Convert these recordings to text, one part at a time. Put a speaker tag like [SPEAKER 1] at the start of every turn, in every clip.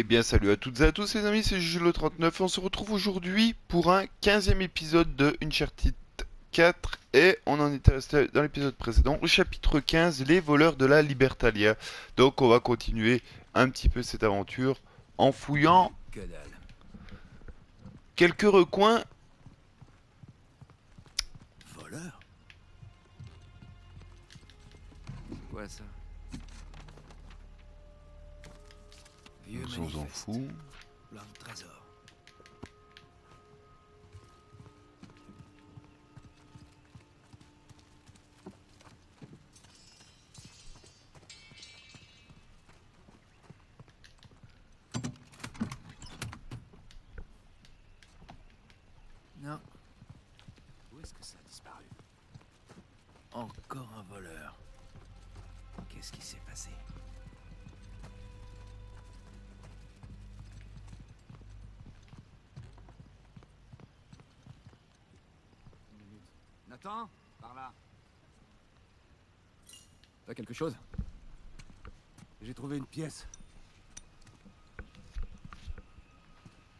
[SPEAKER 1] Eh bien salut à toutes et à tous les amis, c'est Jules39 et on se retrouve aujourd'hui pour un 15e épisode de Uncharted 4 et on en était resté dans l'épisode précédent, au chapitre 15, les voleurs de la Libertalia. Donc on va continuer un petit peu cette aventure en fouillant
[SPEAKER 2] Que
[SPEAKER 1] quelques recoins.
[SPEAKER 2] Voleur Quoi ça? Vieux
[SPEAKER 1] On s'en fout.
[SPEAKER 2] Plein de trésors. Non. Où est-ce que ça a disparu? Encore un voleur.
[SPEAKER 3] Par là.
[SPEAKER 2] T'as quelque chose?
[SPEAKER 3] J'ai trouvé une pièce.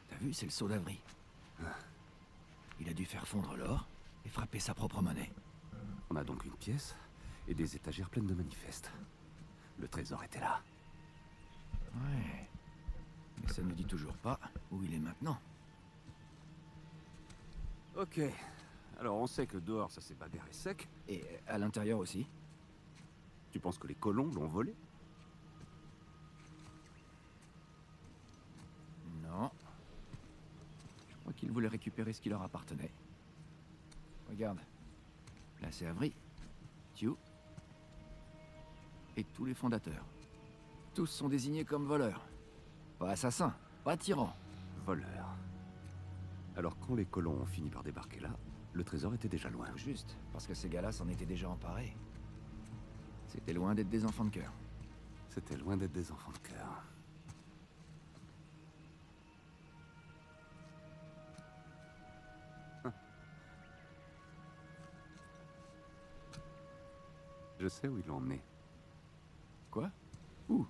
[SPEAKER 2] T'as vu, c'est le saut d'Avry. Il a dû faire fondre l'or et frapper sa propre monnaie.
[SPEAKER 3] On a donc une pièce et des étagères pleines de manifestes. Le trésor était là.
[SPEAKER 2] Ouais. Mais ça ne dit toujours pas où il est maintenant.
[SPEAKER 3] Ok. Alors on sait que dehors ça s'est bagarré sec.
[SPEAKER 2] Et à l'intérieur aussi.
[SPEAKER 3] Tu penses que les colons l'ont volé?
[SPEAKER 2] Non. Je crois qu'ils voulaient récupérer ce qui leur appartenait. Regarde. Là, c'est Avry, Tew et tous les fondateurs. Tous sont désignés comme voleurs. Pas assassins, pas tyrans.
[SPEAKER 3] Voleur. Alors quand les colons ont fini par débarquer là, le trésor était déjà loin.
[SPEAKER 2] Tout juste, parce que ces gars-là s'en étaient déjà emparés. C'était loin d'être des enfants de cœur.
[SPEAKER 3] C'était loin d'être des enfants de cœur. Hein. Je sais où ils l'ont emmené.
[SPEAKER 2] Quoi? Où?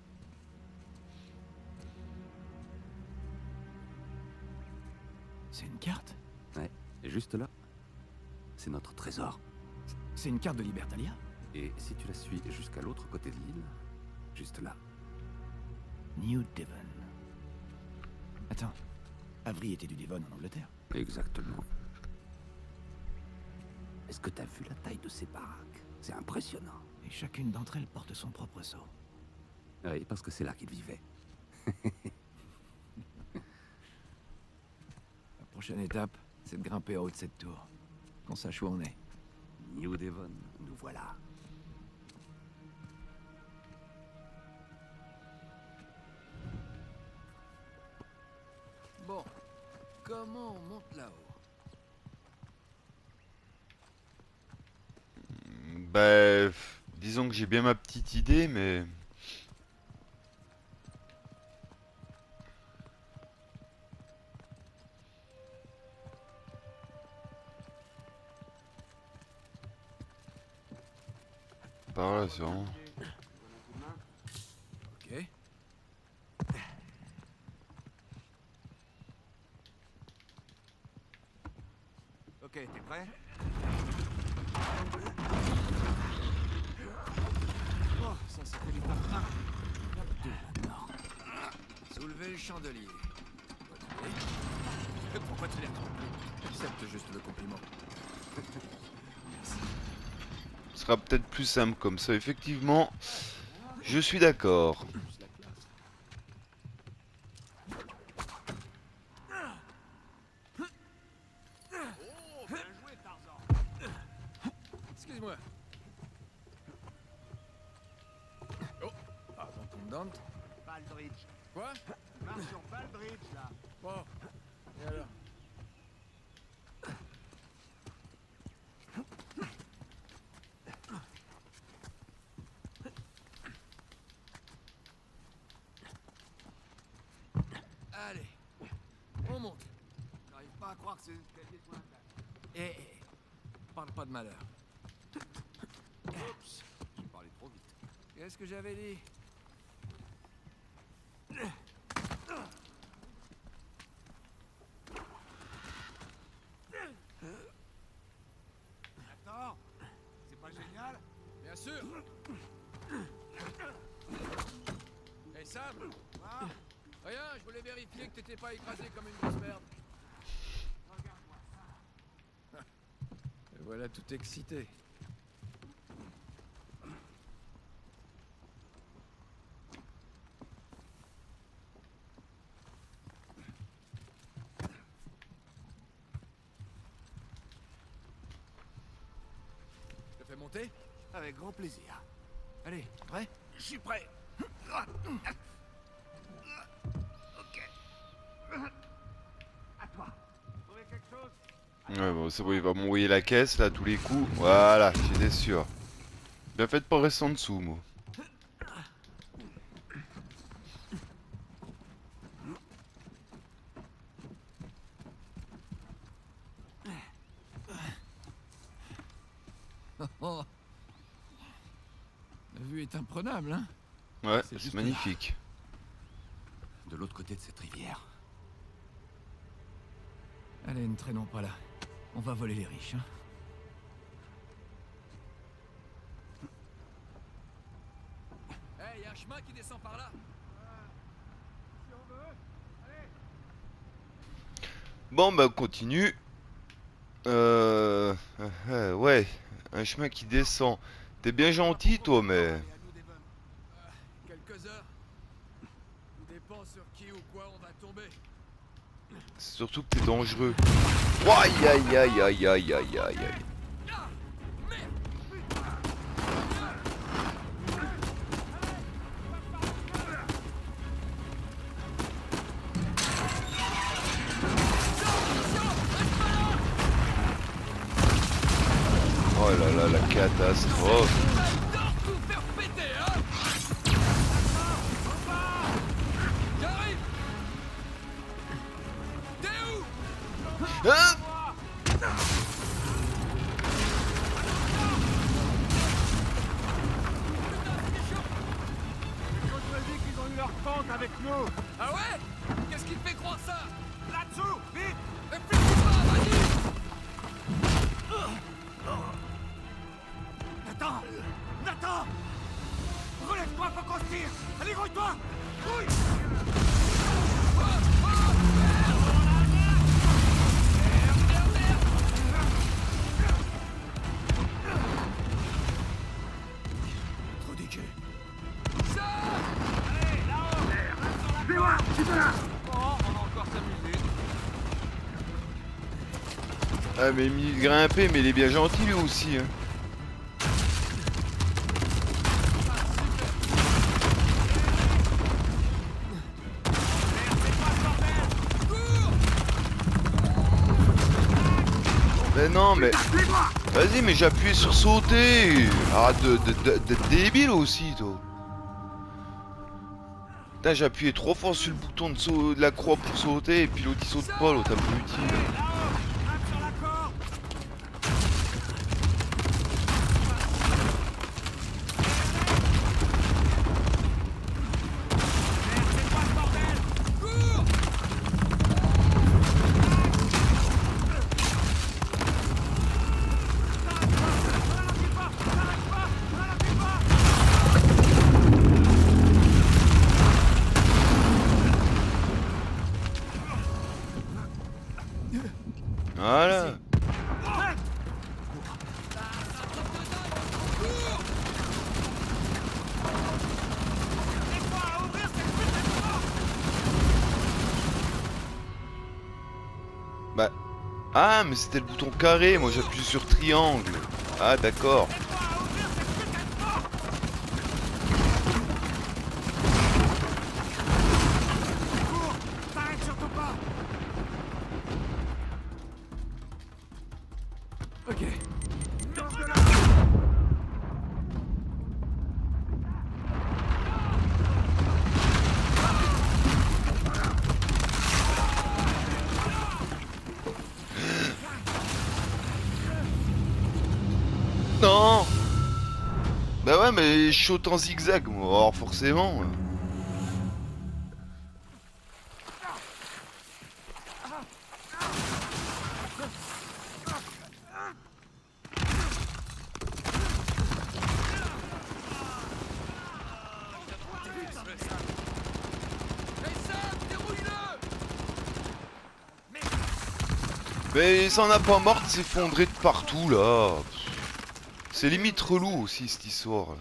[SPEAKER 2] C'est une carte?
[SPEAKER 3] Ouais, juste là, c'est notre trésor.
[SPEAKER 2] C'est une carte de Libertalia
[SPEAKER 3] Et si tu la suis jusqu'à l'autre côté de l'île, juste là,
[SPEAKER 2] New Devon. Attends, Avry était du Devon en Angleterre.
[SPEAKER 3] exactement. Est-ce que t'as vu la taille de ces baraques? C'est impressionnant.
[SPEAKER 2] Et chacune d'entre elles porte son propre sceau.
[SPEAKER 3] Oui, parce que c'est là qu'ils vivaient.
[SPEAKER 2] La prochaine étape, c'est de grimper en haut de cette tour. Qu'on sache où on est.
[SPEAKER 3] New Devon, nous voilà.
[SPEAKER 2] Bon, comment on monte là-haut?
[SPEAKER 1] Bah, disons que j'ai bien ma petite idée, mais... Par là, c'est vraiment...
[SPEAKER 2] Ok.
[SPEAKER 3] Ok, t'es prêt
[SPEAKER 2] Oh, ça c'était l'étape 1. Maintenant. Soulever le chandelier. Bonne idée. Pourquoi tu l'as trompé Accepte juste le compliment.
[SPEAKER 1] Ce sera peut-être simple comme ça, effectivement. Je suis d'accord.
[SPEAKER 2] on monte. J'arrive pas à croire que c'est une clavier sur la. Eh, parle pas de malheur.
[SPEAKER 3] Oups, j'ai parlé trop vite.
[SPEAKER 2] Qu'est-ce que j'avais dit? Attends, c'est pas génial? Bien sûr Et hey, Sam ah. Rien, je voulais vérifier que t'étais pas écrasé. Tout excité. Je te fais monter?
[SPEAKER 4] Avec grand plaisir.
[SPEAKER 1] C'est bon, il va m'envoyer la caisse là tous les coups. Voilà, j'étais sûr. Bien fait de pas rester en dessous, moi.
[SPEAKER 2] Oh. La vue est imprenable, hein
[SPEAKER 1] Ouais,
[SPEAKER 2] C'est
[SPEAKER 1] magnifique.
[SPEAKER 3] De l'autre côté de cette rivière.
[SPEAKER 2] Allez, ne traînons pas là. On va voler les riches, hein. Hey, y a un chemin qui descend par là.
[SPEAKER 1] Bon, bah, on continue. Euh... euh, ouais, un chemin qui descend. T'es bien gentil, toi, mais...
[SPEAKER 2] Quelques heures. Tout dépend sur qui ou quoi on va tomber.
[SPEAKER 1] Surtout que t'es dangereux. Aïe, aïe, aïe, aïe, aïe, aïe, aïe, aïe. Oh là là, la catastrophe. Mais il mais il est bien gentil, lui aussi. Hein. Mais non, mais... Vas-y, mais j'appuie sur sauter Arrête de- de- de- débile aussi, toi Putain, j'ai appuyé trois fois sur le bouton de, sau- de la croix pour sauter, et puis l'autre il saute pas, l'autre abruti. Voilà Bah... Ah, mais c'était le bouton carré, moi j'appuie sur triangle. Ah, d'accord. en zigzag, moi. Forcément. Euh. Mais il s'en a pas mort de s'effondrer de partout là. C'est limite relou aussi cette histoire.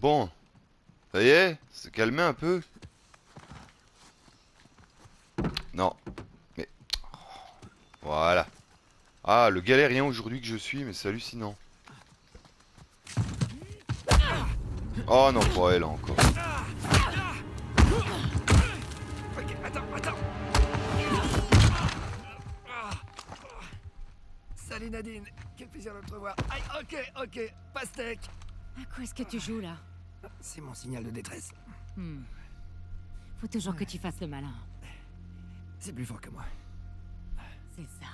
[SPEAKER 1] Bon. Ça y est, c'est calmé un peu. Non. Mais. Voilà. Ah, le galérien aujourd'hui que je suis, mais c'est hallucinant. Oh non, pas elle encore.
[SPEAKER 2] Ok, attends, attends. Salut Nadine, quel plaisir de te revoir. Aïe, ok, ok, pastèque.
[SPEAKER 5] À quoi est-ce que tu joues là?
[SPEAKER 2] C'est mon signal de détresse.
[SPEAKER 5] Hmm. Faut toujours que tu fasses le malin.
[SPEAKER 2] C'est plus fort que moi.
[SPEAKER 5] C'est ça.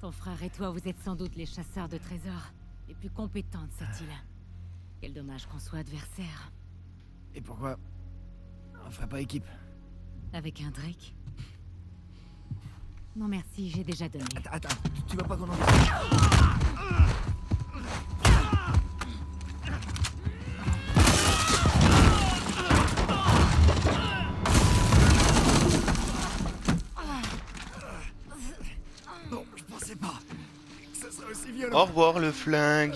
[SPEAKER 5] Ton frère et toi, vous êtes sans doute les chasseurs de trésors les plus compétents de cette île. Quel dommage qu'on soit adversaires.
[SPEAKER 2] Et pourquoi on ferait pas équipe?
[SPEAKER 5] Avec un Drake Non merci, j'ai déjà donné.
[SPEAKER 2] Attends, attends, tu- vois pas qu'on en Bon, je pensais pas que ça serait aussi violent.
[SPEAKER 1] Au revoir le flingue.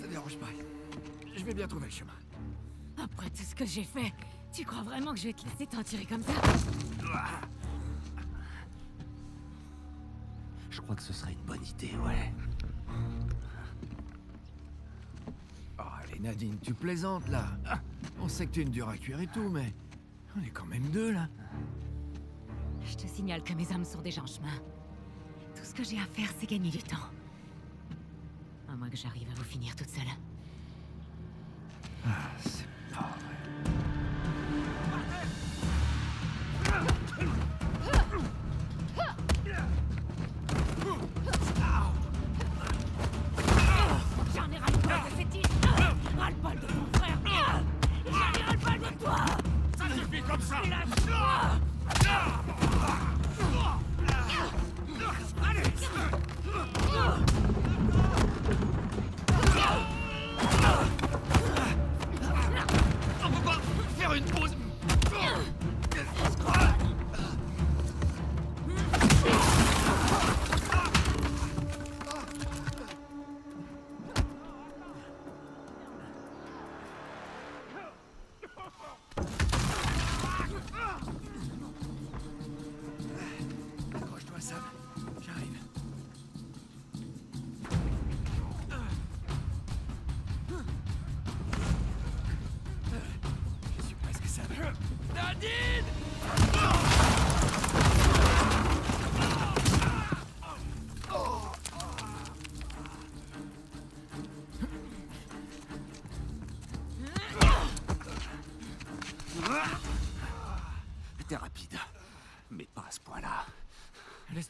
[SPEAKER 2] Ça dérange pas. Je vais bien trouver le chemin.
[SPEAKER 5] Après tout ce que j'ai fait, tu crois vraiment que je vais te laisser t'en tirer comme ça?
[SPEAKER 3] Je crois que ce serait une bonne idée, ouais.
[SPEAKER 2] Oh, allez Nadine, tu plaisantes là. Ah, On sait que tu es une dure à cuire et tout, mais on est quand même deux là.
[SPEAKER 5] Je te signale que mes hommes sont déjà en chemin. Tout ce que j'ai à faire, c'est gagner du temps. À moins que j'arrive à vous finir toute seule.
[SPEAKER 2] C'est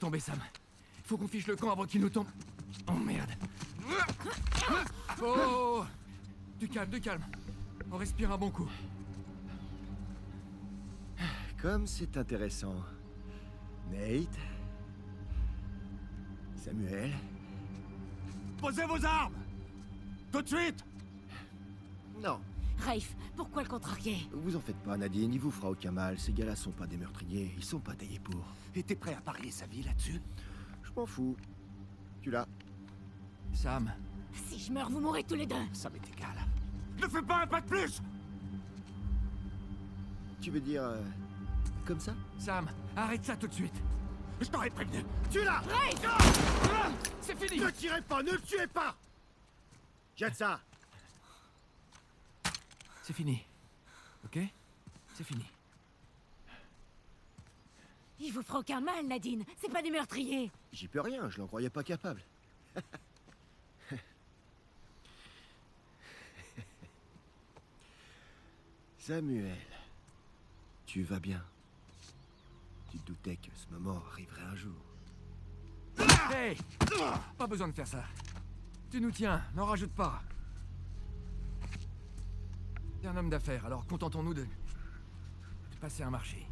[SPEAKER 2] tomber, Sam. Faut qu'on fiche le camp avant qu'il nous tombe. Oh merde. Oh Du calme, du calme. On respire un bon coup.
[SPEAKER 6] Comme c'est intéressant. Nate Samuel
[SPEAKER 4] Posez vos armes Tout de suite
[SPEAKER 5] Rafe, pourquoi le contrarier?
[SPEAKER 6] Vous en faites pas, Nadine, il vous fera aucun mal. Ces gars-là sont pas des meurtriers, ils sont pas taillés pour.
[SPEAKER 3] Et t'es prêt à parier sa vie là-dessus?
[SPEAKER 6] Je m'en fous. Tu l'as.
[SPEAKER 2] Sam,
[SPEAKER 5] Si je meurs, vous mourrez tous les deux.
[SPEAKER 3] Ça m'est égal.
[SPEAKER 4] Ne fais pas un pas de plus!
[SPEAKER 6] Tu veux dire... euh, comme ça?
[SPEAKER 2] Sam, arrête ça tout de suite.
[SPEAKER 4] Je t'aurais prévenu. Tu l'as!
[SPEAKER 2] C'est fini!
[SPEAKER 6] Ne tirez pas, ne le tuez pas! Jette ça
[SPEAKER 2] C'est fini. Ok? C'est fini.
[SPEAKER 5] Il vous fera aucun mal, Nadine C'est pas des meurtriers
[SPEAKER 6] J'y peux rien, je l'en croyais pas capable. Samuel, tu vas bien? Tu te doutais que ce moment arriverait un jour.
[SPEAKER 2] Hey Pas besoin de faire ça. Tu nous tiens, n'en rajoute pas. Un homme d'affaires, alors contentons-nous de... de passer un marché.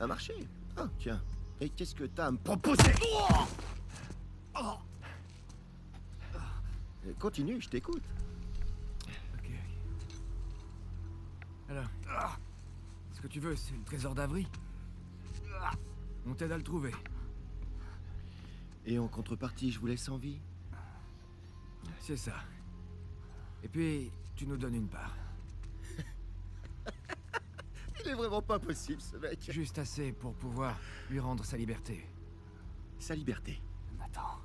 [SPEAKER 6] Un marché? Ah, tiens. Et qu'est-ce que t'as à me proposer? Euh, Continue, je t'écoute.
[SPEAKER 2] Ok. Alors, ah, ce que tu veux, c'est le trésor d'Avry On t'aide à le trouver.
[SPEAKER 6] Et en contrepartie, je vous laisse en vie?
[SPEAKER 2] C'est ça. Et puis, tu nous donnes une part.
[SPEAKER 6] Il est vraiment pas possible, ce mec.
[SPEAKER 2] Juste assez pour pouvoir lui rendre sa liberté.
[SPEAKER 6] Sa liberté.
[SPEAKER 2] Attends.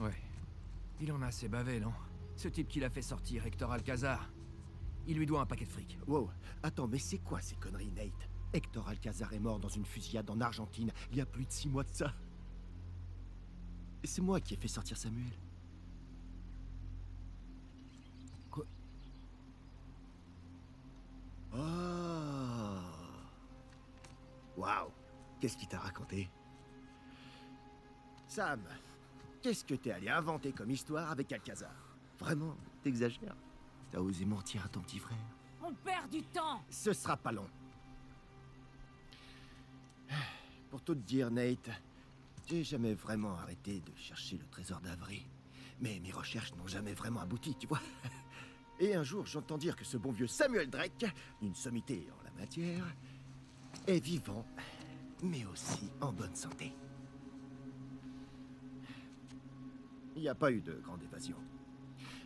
[SPEAKER 2] Ouais. Il en a assez bavé, non? Ce type qui l'a fait sortir, Hector Alcazar. Il lui doit un paquet de fric.
[SPEAKER 6] Wow, attends, mais c'est quoi ces conneries, Nate? Hector Alcazar est mort dans une fusillade en Argentine il y a plus de six mois de ça. Et c'est moi qui ai fait sortir Samuel.
[SPEAKER 2] Quoi?
[SPEAKER 6] Oh Waouh Qu'est-ce qu'il t'a raconté? Sam, qu'est-ce que t'es allé inventer comme histoire avec Alcazar? Vraiment, t'exagères. T'as osé mentir à ton petit frère?
[SPEAKER 5] On perd du temps
[SPEAKER 6] Ce sera pas long. Pour tout te dire, Nate, j'ai jamais vraiment arrêté de chercher le trésor d'Avry. Mais mes recherches n'ont jamais vraiment abouti, tu vois. Et un jour, j'entends dire que ce bon vieux Samuel Drake, une sommité en la matière, est vivant, mais aussi en bonne santé. Il n'y a pas eu de grande évasion.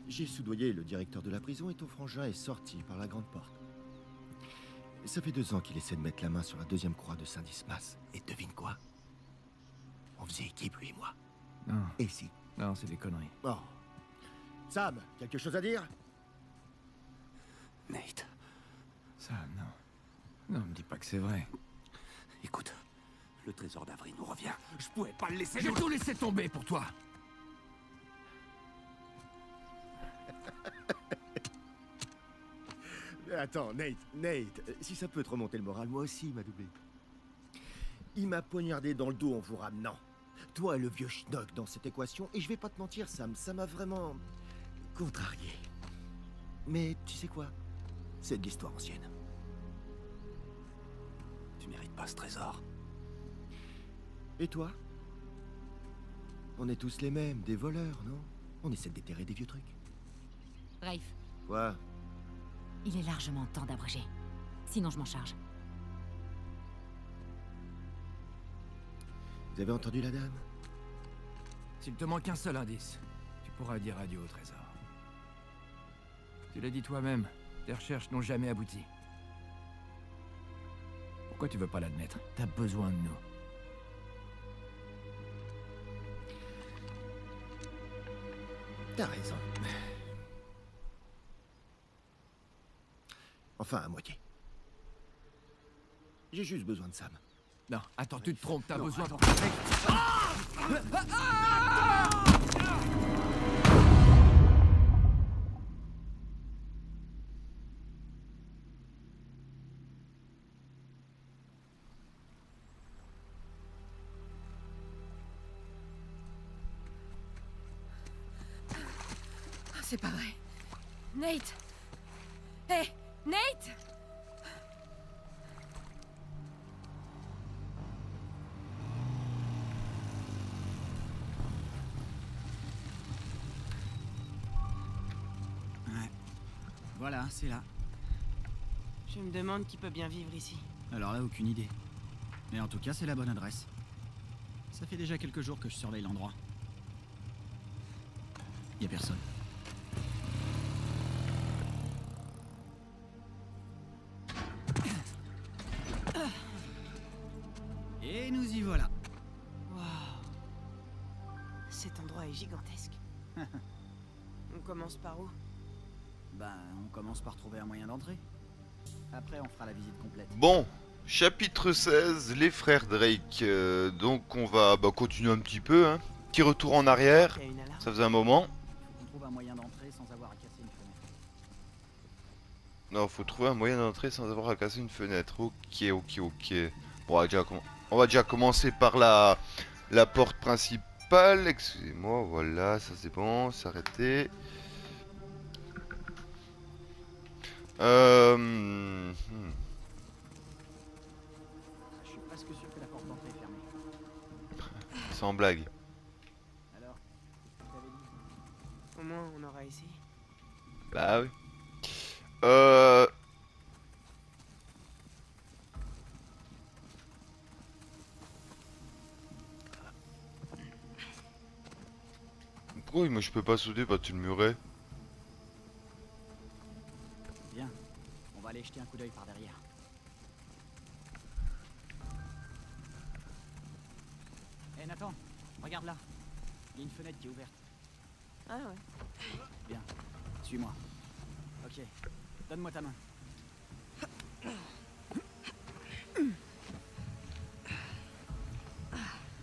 [SPEAKER 6] J'ai soudoyé le directeur de la prison et ton frangin est sorti par la grande porte. Ça fait deux ans qu'il essaie de mettre la main sur la deuxième croix de Saint-Dismas. Et devine quoi? On faisait équipe, lui et moi.
[SPEAKER 2] Non,
[SPEAKER 6] Et si?
[SPEAKER 2] Non, c'est des conneries.
[SPEAKER 6] Oh. Sam, quelque chose à dire?
[SPEAKER 3] Nate,
[SPEAKER 2] Ça, non. Non, me dis pas que c'est vrai.
[SPEAKER 3] écoute. Le trésor d'Avry nous revient. Je pouvais pas le laisser.
[SPEAKER 2] J'ai tout laissé tomber pour toi
[SPEAKER 6] Attends, Nate, Nate, euh, si ça peut te remonter le moral, moi aussi, il m'a doublé. Il m'a poignardé dans le dos en vous ramenant. Toi et le vieux schnock dans cette équation, et je vais pas te mentir, Sam, ça m'a vraiment contrarié. Mais tu sais quoi? C'est de l'histoire ancienne.
[SPEAKER 3] Tu mérites pas ce trésor.
[SPEAKER 6] Et toi? On est tous les mêmes, des voleurs, non? On essaie de déterrer des vieux trucs.
[SPEAKER 5] Rafe,
[SPEAKER 6] Quoi?
[SPEAKER 5] Il est largement temps d'abréger. Sinon, je m'en charge.
[SPEAKER 6] Vous avez entendu la dame?
[SPEAKER 2] S'il te manque un seul indice, tu pourras dire adieu au trésor. Tu l'as dit toi-même, tes recherches n'ont jamais abouti. Pourquoi tu veux pas l'admettre? T'as besoin de nous.
[SPEAKER 6] T'as raison. Enfin, à moitié. J'ai juste besoin de Sam.
[SPEAKER 2] Non, attends, tu te trompes, t'as besoin...
[SPEAKER 3] attends.
[SPEAKER 5] Nate Hé Nate
[SPEAKER 7] Ouais. Voilà, c'est là.
[SPEAKER 8] Je me demande qui peut bien vivre ici.
[SPEAKER 7] Alors là, aucune idée. Mais en tout cas, c'est la bonne adresse. Ça fait déjà quelques jours que je surveille l'endroit. Y a personne.
[SPEAKER 8] On commence par où?
[SPEAKER 7] Ben, on commence par trouver un moyen d'entrer. Après, on fera la visite complète.
[SPEAKER 1] Bon, chapitre 16, les frères Drake. Euh, donc on va bah, continuer un petit peu. Hein. Petit retour en arrière, ça faisait un moment.
[SPEAKER 7] Faut qu'on trouve un moyen d'entrer sans avoir à casser une fenêtre.
[SPEAKER 1] Non, faut trouver un moyen d'entrer sans avoir à casser une fenêtre. Ok, ok, ok. Bon, on va déjà, comm- on va déjà commencer par la, la porte principale. Excusez-moi, voilà, ça c'est bon, s'arrêter. Euh... hmm.
[SPEAKER 7] Je suis presque sûr que la porte d'entrée est fermée.
[SPEAKER 1] Sans blague.
[SPEAKER 7] Alors,
[SPEAKER 8] Au moins, on aura essayé.
[SPEAKER 1] Bah oui. Euh... Pourquoi moi je peux pas sauter par-dessus le muret
[SPEAKER 7] Bien. On va aller jeter un coup d'œil par derrière. Hé Nathan, regarde là. Il y a une fenêtre qui est ouverte.
[SPEAKER 8] Ah ouais.
[SPEAKER 7] Bien. Suis-moi. Ok. Donne-moi ta main.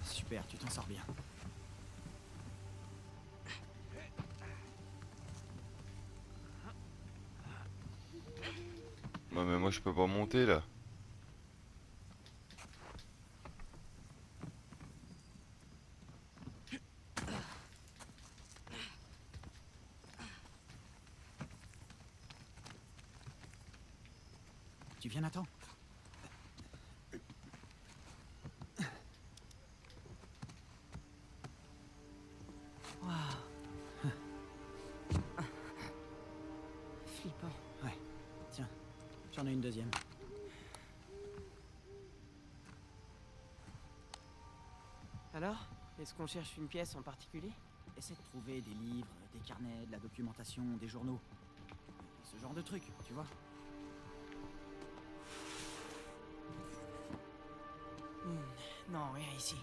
[SPEAKER 7] Super, tu t'en sors bien.
[SPEAKER 1] Ouais mais moi je peux pas monter là.
[SPEAKER 7] Tu viens Nathan?
[SPEAKER 8] Est-ce qu'on cherche une pièce en particulier?
[SPEAKER 7] Essaie de trouver des livres, des carnets, de la documentation, des journaux. Ce genre de trucs, tu vois.
[SPEAKER 8] Hmm, Non, rien ici.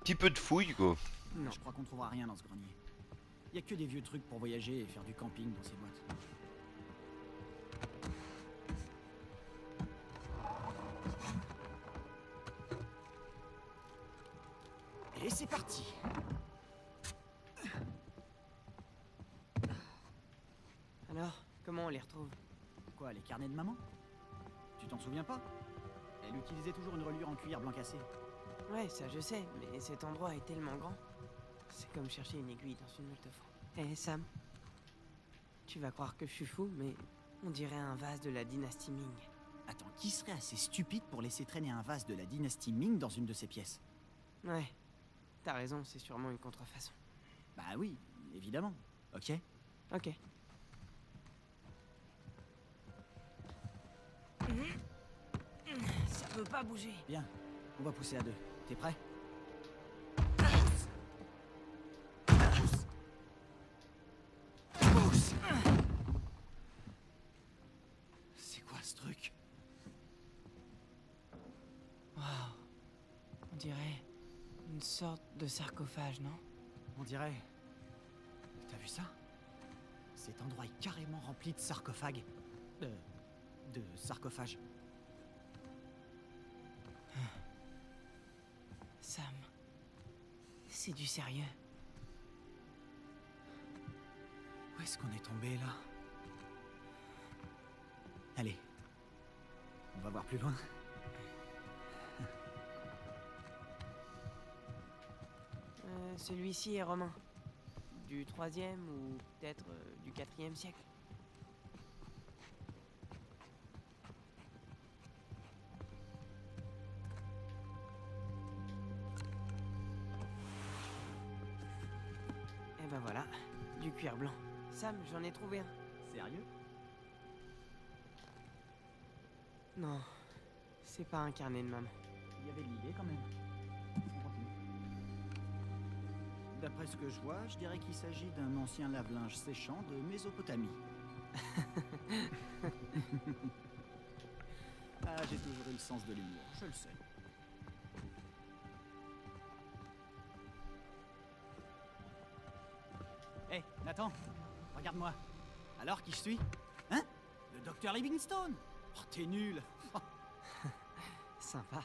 [SPEAKER 1] Petit peu de fouille quoi.
[SPEAKER 8] Non.
[SPEAKER 7] Je crois qu'on trouvera rien dans ce grenier. Y a que des vieux trucs pour voyager et faire du camping dans ces boîtes. Et c'est parti
[SPEAKER 8] Alors, comment on les retrouve?
[SPEAKER 7] Quoi, les carnets de maman? Tu t'en souviens pas? Elle utilisait toujours une reliure en cuir blanc cassé.
[SPEAKER 8] Ouais, ça je sais, mais cet endroit est tellement grand. C'est comme chercher une aiguille dans une meule de foin. Eh Sam, tu vas croire que je suis fou, mais on dirait un vase de la dynastie Ming.
[SPEAKER 7] Attends, qui serait assez stupide pour laisser traîner un vase de la dynastie Ming dans une de ses pièces?
[SPEAKER 8] Ouais, t'as raison, c'est sûrement une contrefaçon.
[SPEAKER 7] Bah oui, évidemment. Ok
[SPEAKER 8] Ok. Ça peut pas bouger.
[SPEAKER 7] Bien, on va pousser à deux. T'es prêt?
[SPEAKER 8] Dirait une sorte de sarcophage, non?
[SPEAKER 7] On dirait. T'as vu ça? Cet endroit est carrément rempli de sarcophages. De. de sarcophages.
[SPEAKER 8] Sam, c'est du sérieux.
[SPEAKER 7] Où est-ce qu'on est tombé là? Allez. On va voir plus loin.
[SPEAKER 8] Celui-ci est romain. Du 3e ou peut-être euh, du 4e siècle. Et ben voilà, du cuir blanc. Sam, j'en ai trouvé un.
[SPEAKER 7] Sérieux?
[SPEAKER 8] Non, c'est pas un carnet de maman.
[SPEAKER 7] Il y avait de l'idée quand même. D'après ce que je vois, je dirais qu'il s'agit d'un ancien lave-linge séchant de Mésopotamie. ah, j'ai toujours eu le sens de l'humour, je le sais. Hé, Nathan, regarde-moi. Alors, qui je suis? Hein? Le docteur Livingstone? Oh, t'es nul
[SPEAKER 8] Sympa.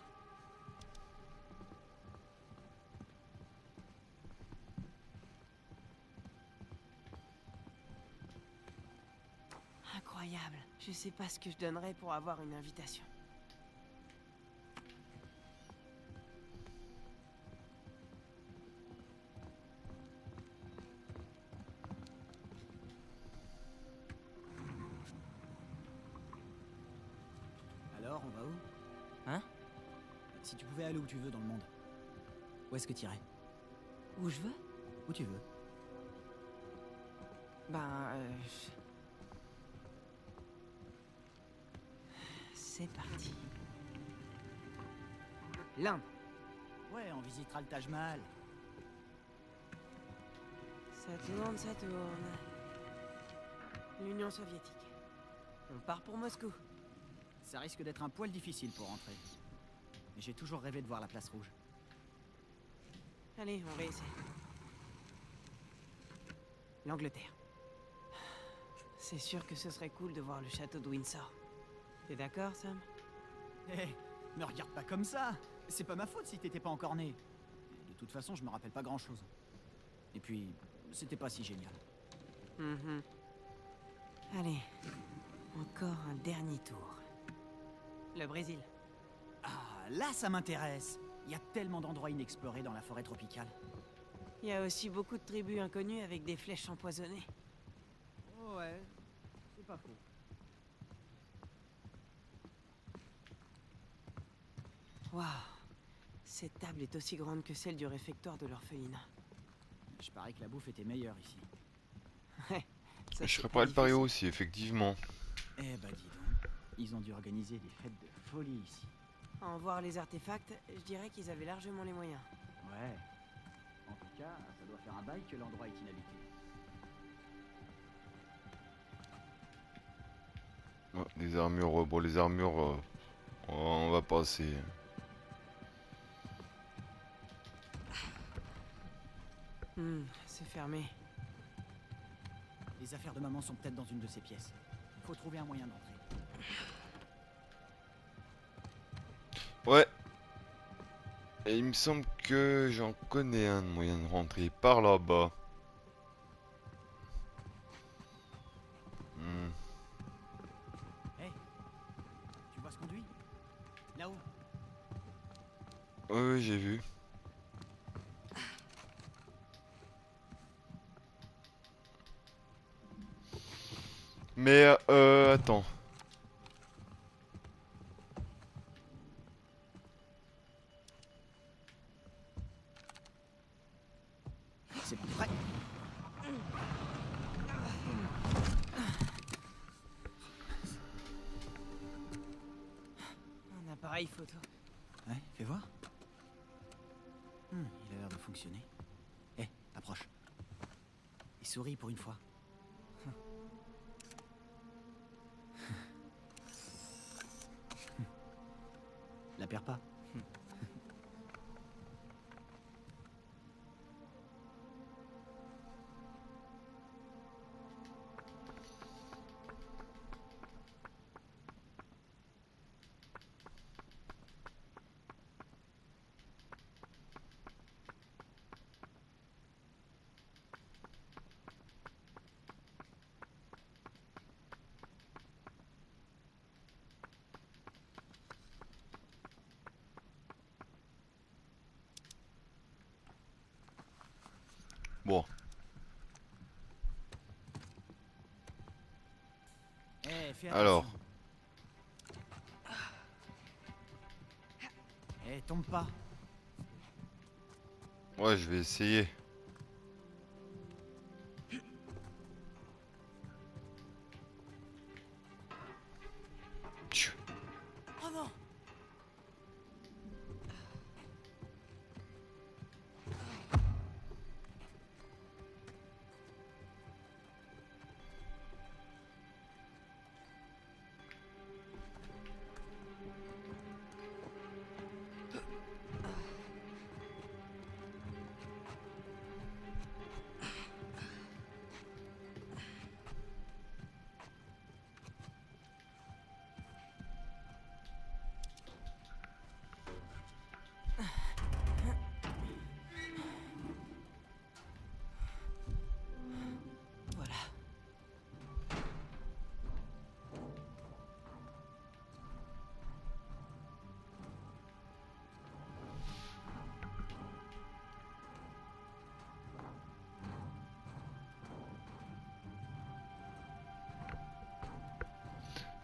[SPEAKER 8] Je sais pas ce que je donnerais pour avoir une invitation. Alors, on va où? Hein?
[SPEAKER 7] Si tu pouvais aller où tu veux dans le monde, où est-ce que tu irais?
[SPEAKER 5] Où je veux?
[SPEAKER 7] Où tu veux.
[SPEAKER 8] Ben... Euh, C'est parti. L'Inde.
[SPEAKER 7] Ouais, on visitera le Taj Mahal.
[SPEAKER 8] Ça tourne, ça tourne. L'Union soviétique. On part pour Moscou.
[SPEAKER 7] Ça risque d'être un poil difficile pour rentrer. Mais j'ai toujours rêvé de voir la place rouge.
[SPEAKER 8] Allez, on réessaie. L'Angleterre. C'est sûr que ce serait cool de voir le château de Windsor. T'es d'accord, Sam?
[SPEAKER 7] Hé, me regarde pas comme ça C'est pas ma faute si t'étais pas encore né. De toute façon, je me rappelle pas grand-chose. Et puis, c'était pas si génial.
[SPEAKER 8] Mhm. Allez, encore un dernier tour. Le Brésil.
[SPEAKER 7] Ah, là, ça m'intéresse Il y a tellement d'endroits inexplorés dans la forêt tropicale.
[SPEAKER 8] Il y a aussi beaucoup de tribus inconnues avec des flèches empoisonnées.
[SPEAKER 7] Ouais, c'est pas faux.
[SPEAKER 8] Waouh Cette table est aussi grande que celle du réfectoire de l'orphelinat.
[SPEAKER 7] Je parie que la bouffe était meilleure ici.
[SPEAKER 8] Ouais, ça,
[SPEAKER 1] Je serais
[SPEAKER 8] pas
[SPEAKER 1] prêt à le parier
[SPEAKER 8] difficile.
[SPEAKER 1] aussi, effectivement.
[SPEAKER 7] Eh bah dis donc, ils ont dû organiser des fêtes de folie ici.
[SPEAKER 8] À en voir les artefacts, je dirais qu'ils avaient largement les moyens.
[SPEAKER 7] Ouais. En tout cas, ça doit faire un bail que l'endroit est inhabité.
[SPEAKER 1] Les armures, euh, bon, les armures, euh, on va passer.
[SPEAKER 8] Hmm, c'est fermé.
[SPEAKER 7] Les affaires de maman sont peut-être dans une de ces pièces. Faut trouver un moyen d'entrer.
[SPEAKER 1] Ouais. Et il me semble que j'en connais un de moyen de rentrer par là-bas.
[SPEAKER 7] Bon, Eh,
[SPEAKER 1] Alors.
[SPEAKER 7] Eh, tombe pas.
[SPEAKER 1] ouais, je vais essayer.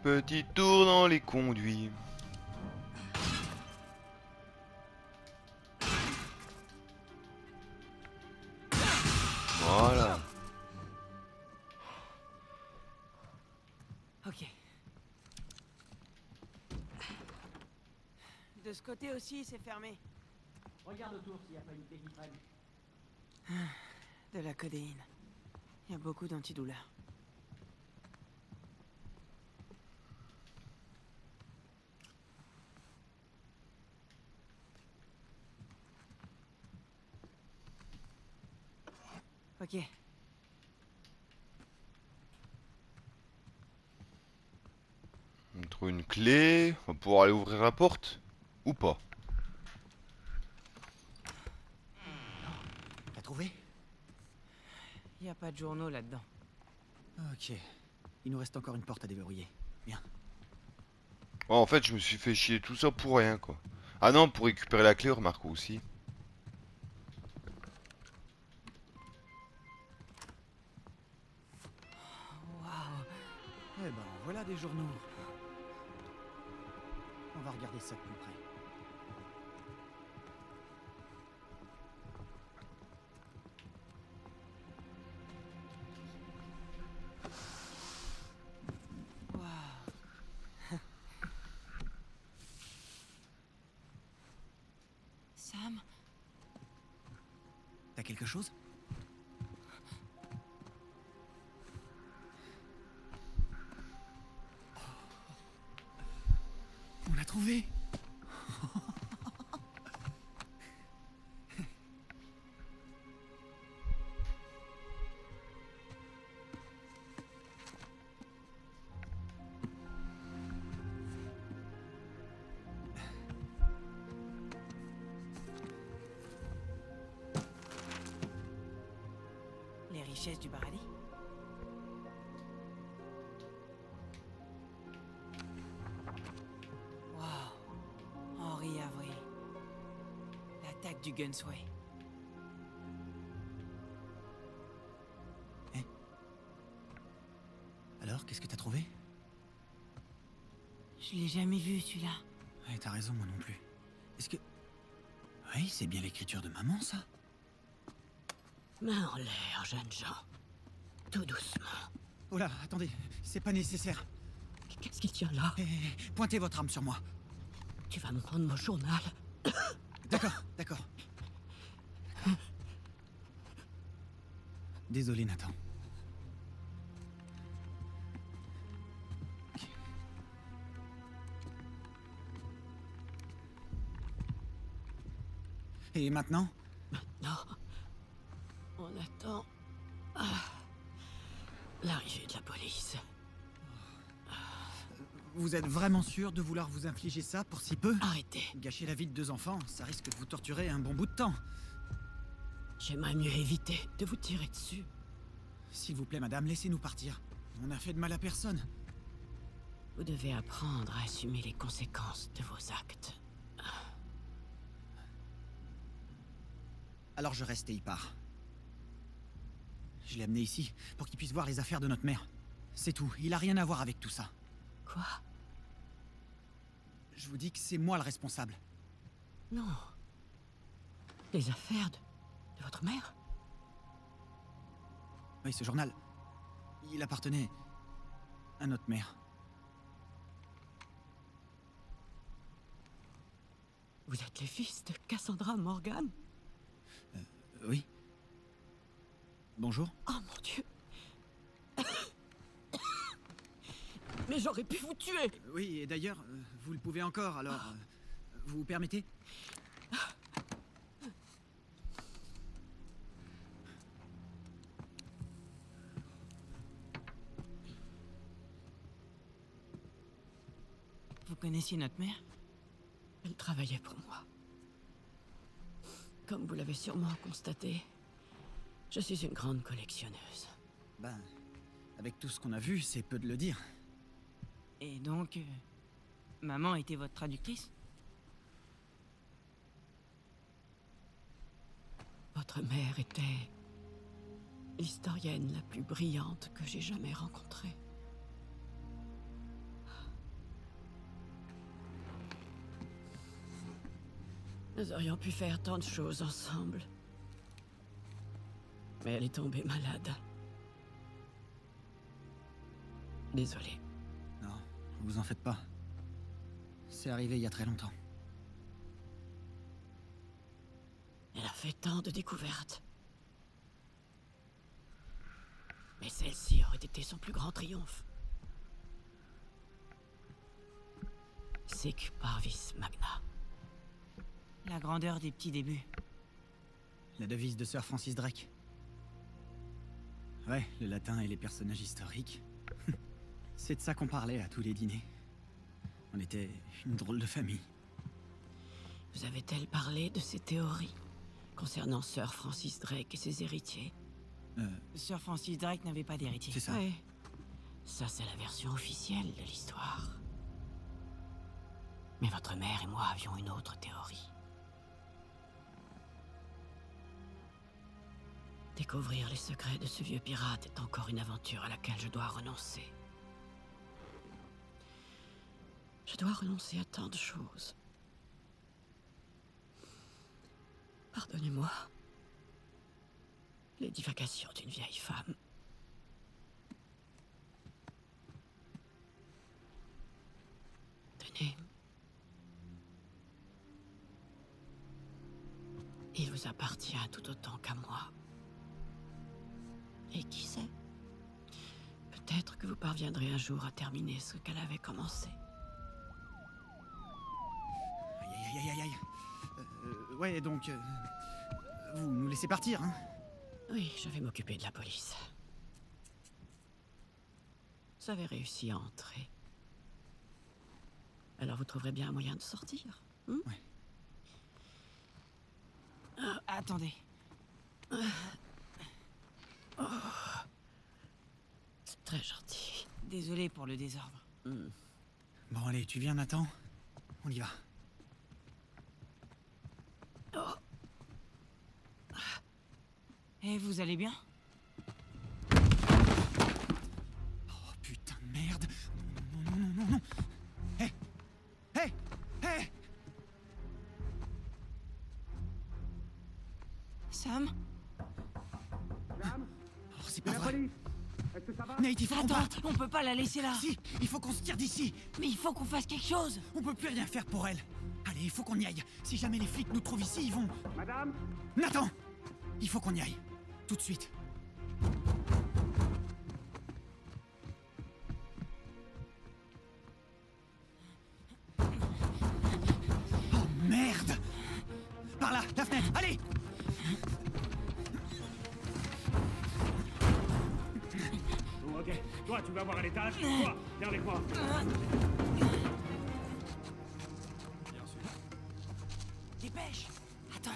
[SPEAKER 1] petit tour dans les conduits. Voilà. Ok.
[SPEAKER 8] De ce côté aussi, c'est fermé.
[SPEAKER 7] Regarde autour s'il n'y a pas une pénitraine. Ah,
[SPEAKER 8] de la codéine. Il y a beaucoup d'antidouleurs. Ok,
[SPEAKER 1] On trouve une clé. On va pouvoir aller ouvrir la porte. Ou pas.
[SPEAKER 7] T'as trouvé?
[SPEAKER 8] Il n'y a pas de journaux là-dedans.
[SPEAKER 7] Ok. Il nous reste encore une porte à déverrouiller. Bien.
[SPEAKER 1] Oh, en fait, je me suis fait chier tout ça pour rien, quoi. Ah non, pour récupérer la clé, remarque aussi.
[SPEAKER 7] Va regarder ça de plus près.
[SPEAKER 8] Richesses du paradis Waouh Henri Avril. L'attaque du Gunsway.
[SPEAKER 7] Alors, qu'est-ce que t'as trouvé?
[SPEAKER 8] Je l'ai jamais vu celui-là.
[SPEAKER 7] Ouais, t'as raison, moi non plus. Est-ce que... Oui, c'est bien l'écriture de maman, ça
[SPEAKER 9] Main en l'air, jeunes gens. Tout doucement.
[SPEAKER 7] Oh là, attendez, c'est pas nécessaire.
[SPEAKER 9] Qu'est-ce qu'il tient là?
[SPEAKER 7] Eh, pointez votre arme sur moi.
[SPEAKER 9] Tu vas me prendre mon journal
[SPEAKER 7] D'accord, d'accord. Désolé, Nathan. Et maintenant?
[SPEAKER 9] Non. On attend. ah, L'arrivée de la police.
[SPEAKER 7] Vous êtes vraiment sûr de vouloir vous infliger ça pour si peu?
[SPEAKER 9] Arrêtez.
[SPEAKER 7] Gâcher la vie de deux enfants, ça risque de vous torturer un bon bout de temps.
[SPEAKER 9] J'aimerais mieux éviter de vous tirer dessus.
[SPEAKER 7] S'il vous plaît, madame, laissez-nous partir. On n'a fait de mal à personne.
[SPEAKER 9] Vous devez apprendre à assumer les conséquences de vos actes.
[SPEAKER 7] Alors je reste et il part. Je l'ai amené ici pour qu'il puisse voir les affaires de notre mère. C'est tout, il a rien à voir avec tout ça.
[SPEAKER 9] Quoi?
[SPEAKER 7] Je vous dis que c'est moi le responsable.
[SPEAKER 9] Non. Les affaires de, de votre mère?
[SPEAKER 7] Oui, ce journal, il appartenait à notre mère.
[SPEAKER 9] Vous êtes les fils de Cassandra Morgan?
[SPEAKER 7] Euh, oui. Bonjour.
[SPEAKER 9] Oh mon dieu Mais j'aurais pu vous tuer
[SPEAKER 7] Oui, et d'ailleurs, euh, vous le pouvez encore, alors... euh, vous permettez?
[SPEAKER 8] Vous connaissiez notre mère?
[SPEAKER 9] Elle travaillait pour moi. Comme vous l'avez sûrement constaté, je suis une grande collectionneuse.
[SPEAKER 7] Ben, avec tout ce qu'on a vu, c'est peu de le dire.
[SPEAKER 8] Et donc... euh, maman était votre traductrice?
[SPEAKER 9] Votre mère était l'historienne la plus brillante que j'ai jamais rencontrée. Nous aurions pu faire tant de choses ensemble. Mais elle est tombée malade. Désolée.
[SPEAKER 7] Non, vous en faites pas. C'est arrivé il y a très longtemps.
[SPEAKER 9] Elle a fait tant de découvertes. Mais celle-ci aurait été son plus grand triomphe. Sic parvis magna.
[SPEAKER 8] La grandeur des petits débuts.
[SPEAKER 7] La devise de Sir Francis Drake. Ouais, le latin et les personnages historiques. C'est de ça qu'on parlait à tous les dîners. On était une drôle de famille.
[SPEAKER 9] Vous avez-elle parlé de ses théories concernant Sir Francis Drake et ses héritiers
[SPEAKER 7] Euh,
[SPEAKER 8] Sir Francis Drake n'avait pas d'héritier.
[SPEAKER 7] c'est ça.
[SPEAKER 9] Ouais. Ça, c'est la version officielle de l'histoire. Mais votre mère et moi avions une autre théorie. Découvrir les secrets de ce vieux pirate est encore une aventure à laquelle je dois renoncer. Je dois renoncer à tant de choses. Pardonnez-moi. Les divagations d'une vieille femme. Tenez. Il vous appartient tout autant qu'à moi. Et qui sait? Peut-être que vous parviendrez un jour à terminer ce qu'elle avait commencé.
[SPEAKER 7] Aïe aïe aïe aïe aïe. Euh, ouais, donc. euh, vous nous laissez partir, hein?
[SPEAKER 9] Oui, je vais m'occuper de la police. Vous avez réussi à entrer. Alors vous trouverez bien un moyen de sortir. hmm
[SPEAKER 8] Attendez.
[SPEAKER 9] C'est très gentil.
[SPEAKER 8] Désolé pour le désordre.
[SPEAKER 9] Hmm.
[SPEAKER 7] Bon, allez, tu viens, Nathan On y va.
[SPEAKER 8] Eh, vous allez bien?
[SPEAKER 7] Oh putain de merde Non, non, non, non, non, non Nate, il faut qu'on
[SPEAKER 8] Attends,
[SPEAKER 7] parte
[SPEAKER 8] on peut pas la laisser là.
[SPEAKER 7] Si, il faut qu'on se tire d'ici.
[SPEAKER 8] Mais il faut qu'on fasse quelque chose.
[SPEAKER 7] On peut plus rien faire pour elle. Allez, il faut qu'on y aille. Si jamais les flics nous trouvent ici, ils vont... Madame Nathan Il faut qu'on y aille. Tout de suite.
[SPEAKER 4] Viens avec moi.
[SPEAKER 8] Dépêche Attends.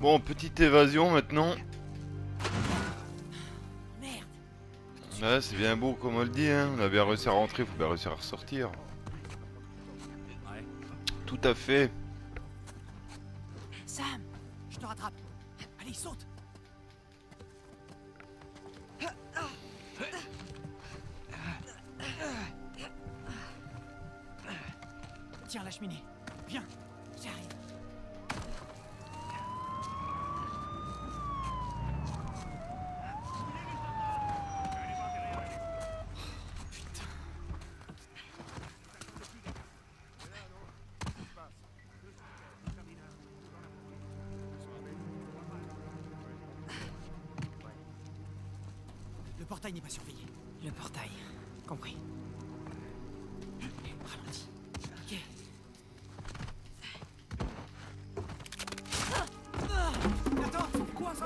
[SPEAKER 1] Bon, petite évasion maintenant.
[SPEAKER 8] Merde
[SPEAKER 1] Ouais, c'est bien beau comme on le dit, hein. On a bien réussi à rentrer, faut bien réussir à ressortir.
[SPEAKER 3] Ouais.
[SPEAKER 1] Tout à fait.
[SPEAKER 7] Tiens, la cheminée. Viens.
[SPEAKER 8] J'arrive.
[SPEAKER 7] Le portail n'est pas surveillé.
[SPEAKER 8] Le portail. Compris.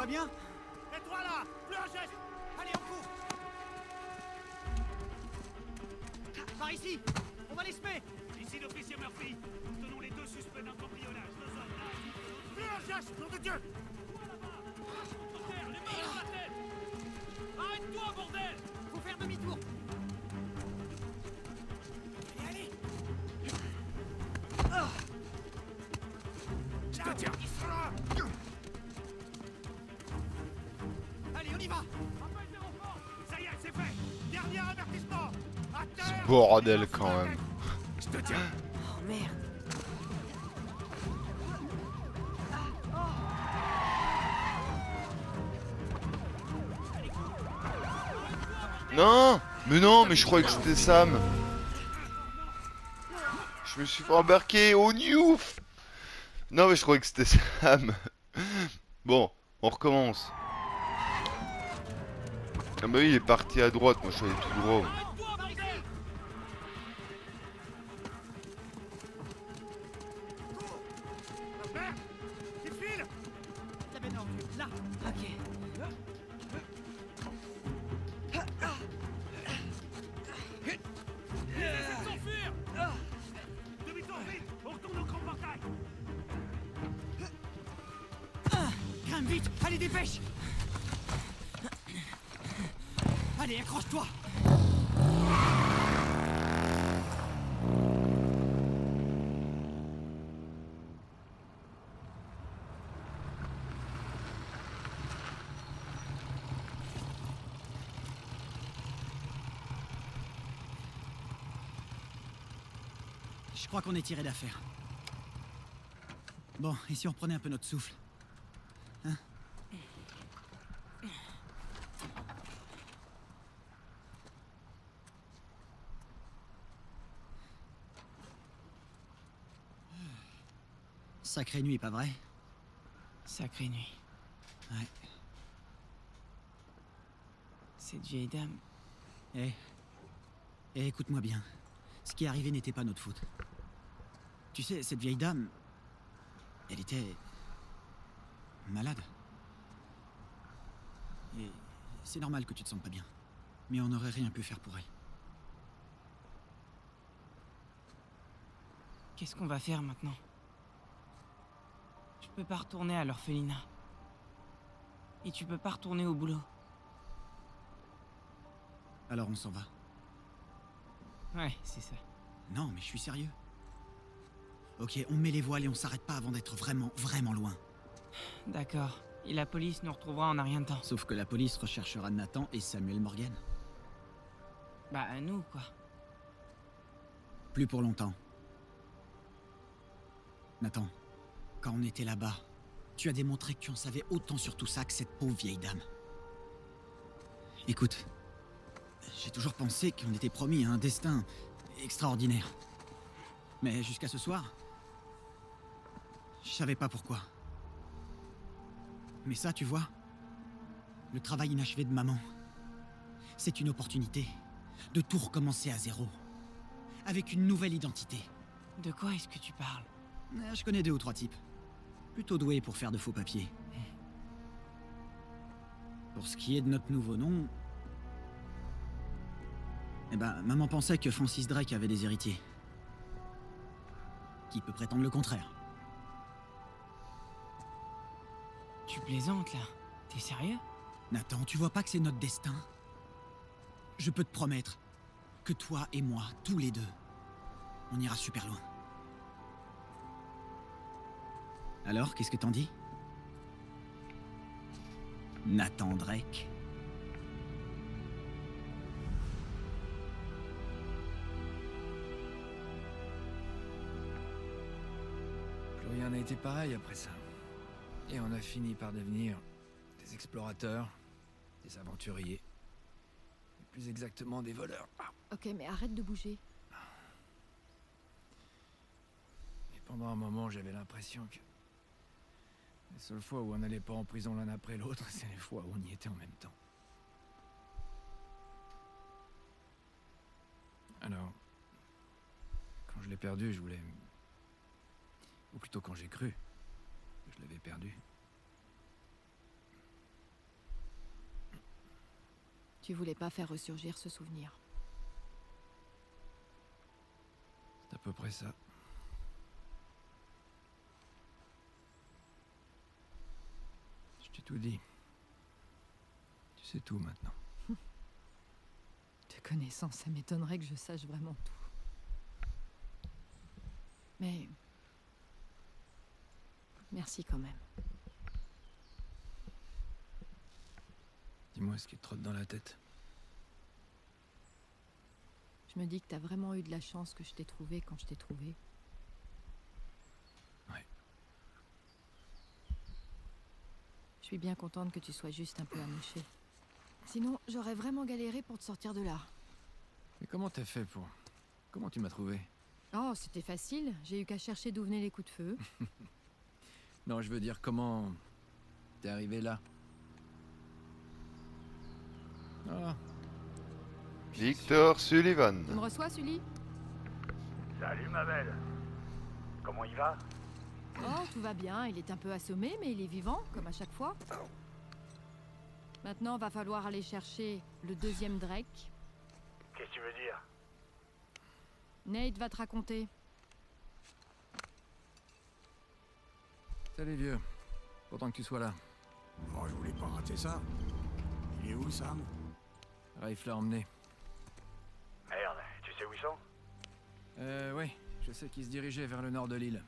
[SPEAKER 7] Va bien
[SPEAKER 4] Et toi là Plus un geste
[SPEAKER 7] Allez, on court Par ici On va les semer
[SPEAKER 4] Ici l'officier Murphy. Nous tenons les deux suspects d'un cambriolage. Deux hommes là. Plus un geste, nom de Dieu Bordel
[SPEAKER 1] quand même.
[SPEAKER 4] Je te tiens
[SPEAKER 8] Oh merde
[SPEAKER 1] Non Mais non, mais je croyais que c'était Sam. Je me suis fait embarquer au Newf. Non, mais je croyais que c'était Sam. Bon, on recommence. Ah bah oui, il est parti à droite, moi je suis allé tout droit.
[SPEAKER 7] Tiré d'affaire. Bon, et si on reprenait un peu notre souffle? Hein? Sacrée nuit, pas vrai?
[SPEAKER 8] Sacrée nuit.
[SPEAKER 7] Ouais.
[SPEAKER 8] Cette vieille dame.
[SPEAKER 7] Eh. Eh, écoute-moi bien. Ce qui est arrivé n'était pas notre faute. Tu sais, cette vieille dame. Elle était. malade. Et c'est normal que tu te sentes pas bien. Mais on n'aurait rien pu faire pour elle.
[SPEAKER 8] Qu'est-ce qu'on va faire maintenant? Je peux pas retourner à l'orphelinat. Et tu peux pas retourner au boulot.
[SPEAKER 7] Alors on s'en va.
[SPEAKER 8] Ouais, c'est ça.
[SPEAKER 7] Non, mais je suis sérieux. Ok, on met les voiles et on s'arrête pas avant d'être vraiment, vraiment loin.
[SPEAKER 8] D'accord. Et la police nous retrouvera en un rien de temps.
[SPEAKER 7] Sauf que la police recherchera Nathan et Samuel Morgan.
[SPEAKER 8] Bah, nous, quoi.
[SPEAKER 7] Plus pour longtemps. Nathan, quand on était là-bas, tu as démontré que tu en savais autant sur tout ça que cette pauvre vieille dame. Écoute, j'ai toujours pensé qu'on était promis à un destin extraordinaire. Mais jusqu'à ce soir, je savais pas pourquoi. Mais ça, tu vois, le travail inachevé de maman, c'est une opportunité de tout recommencer à zéro, avec une nouvelle identité.
[SPEAKER 8] De quoi est-ce que tu parles?
[SPEAKER 7] Euh, Je connais deux ou trois types. Plutôt doués pour faire de faux papiers. Pour ce qui est de notre nouveau nom... Eh ben, maman pensait que Francis Drake avait des héritiers. Qui peut prétendre le contraire
[SPEAKER 8] plaisantes, là. T'es sérieux?
[SPEAKER 7] Nathan, tu vois pas que c'est notre destin? Je peux te promettre que toi et moi, tous les deux, on ira super loin. Alors, qu'est-ce que t'en dis? Nathan Drake.
[SPEAKER 2] Plus rien n'a été pareil après ça. Et on a fini par devenir des explorateurs, des aventuriers. Et plus exactement des voleurs. Ah.
[SPEAKER 10] Ok, mais arrête de bouger.
[SPEAKER 2] Et pendant un moment, j'avais l'impression que... Les seules fois où on n'allait pas en prison l'un après l'autre, c'est les fois où on y était en même temps. Alors, quand je l'ai perdu, je voulais... Ou plutôt quand j'ai cru je l'avais perdu.
[SPEAKER 10] Tu voulais pas faire ressurgir ce souvenir.
[SPEAKER 2] C'est à peu près ça. Je t'ai tout dit. Tu sais tout maintenant.
[SPEAKER 10] Te connaissant, ça m'étonnerait que je sache vraiment tout. Mais... Merci quand même.
[SPEAKER 2] Dis-moi ce qui te trotte dans la tête?
[SPEAKER 10] Je me dis que t'as vraiment eu de la chance que je t'ai trouvé quand je t'ai trouvé.
[SPEAKER 2] Ouais.
[SPEAKER 10] Je suis bien contente que tu sois juste un peu amoché. Sinon, j'aurais vraiment galéré pour te sortir de là.
[SPEAKER 2] Mais comment t'as fait pour... Comment tu m'as trouvé?
[SPEAKER 10] Oh, c'était facile. J'ai eu qu'à chercher d'où venaient les coups de feu.
[SPEAKER 2] Non, je veux dire, comment... T'es arrivé là Ah,
[SPEAKER 1] Victor Sullivan.
[SPEAKER 10] Tu me reçois, Sully?
[SPEAKER 4] Salut, ma belle. Comment il va?
[SPEAKER 10] Oh, tout va bien. Il est un peu assommé, mais il est vivant, comme à chaque fois. Maintenant, va falloir aller chercher le deuxième Drake.
[SPEAKER 4] Qu'est-ce que tu veux dire?
[SPEAKER 10] Nate va te raconter.
[SPEAKER 2] Salut vieux. Content que tu sois là.
[SPEAKER 4] Oh, je voulais pas rater ça. Il est où, Sam?
[SPEAKER 2] Rafe l'a emmené.
[SPEAKER 4] Merde, tu sais où ils sont?
[SPEAKER 2] Euh, oui. Je sais qu'il se dirigeait vers le nord de l'île.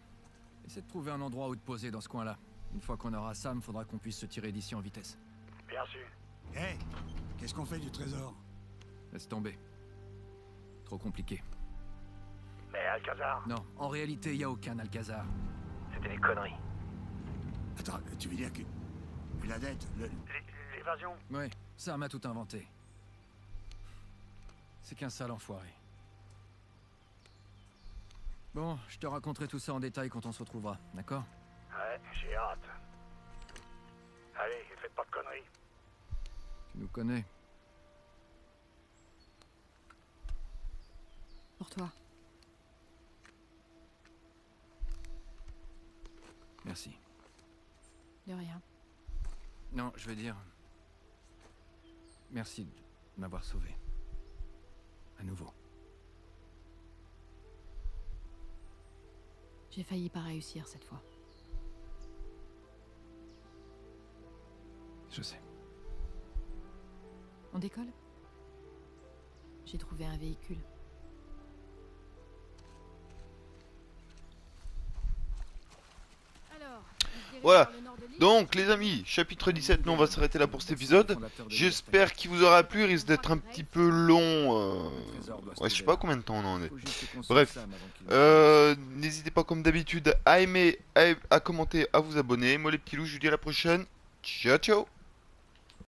[SPEAKER 2] Essaie de trouver un endroit où te poser dans ce coin-là. Une fois qu'on aura Sam, faudra qu'on puisse se tirer d'ici en vitesse.
[SPEAKER 4] Bien sûr. Hé, qu'est-ce qu'on fait du trésor?
[SPEAKER 2] Laisse tomber. Trop compliqué.
[SPEAKER 4] Mais Alcazar?
[SPEAKER 2] Non, en réalité, il y a aucun Alcazar.
[SPEAKER 4] C'était des conneries. Attends, tu veux dire que... La dette, le... L'évasion
[SPEAKER 2] Ouais, Sam a tout inventé. C'est qu'un sale enfoiré. Bon, je te raconterai tout ça en détail quand on se retrouvera, d'accord?
[SPEAKER 4] Ouais, j'ai hâte. Allez, faites pas de conneries.
[SPEAKER 2] Tu nous connais.
[SPEAKER 10] Pour toi.
[SPEAKER 2] Merci.
[SPEAKER 10] De rien.
[SPEAKER 2] Non, je veux dire... Merci de m'avoir sauvé. À nouveau.
[SPEAKER 10] J'ai failli pas réussir cette fois.
[SPEAKER 2] Je sais.
[SPEAKER 10] On décolle? J'ai trouvé un véhicule.
[SPEAKER 1] Voilà. Donc les amis, chapitre 17, nous on va s'arrêter là pour cet épisode. J'espère qu'il vous aura plu, il risque d'être un petit peu long. euh, Ouais, je sais pas combien de temps on en est. Bref. Euh, N'hésitez pas comme d'habitude à aimer, à commenter, à vous abonner. Moi les petits loups, je vous dis à la prochaine. Ciao ciao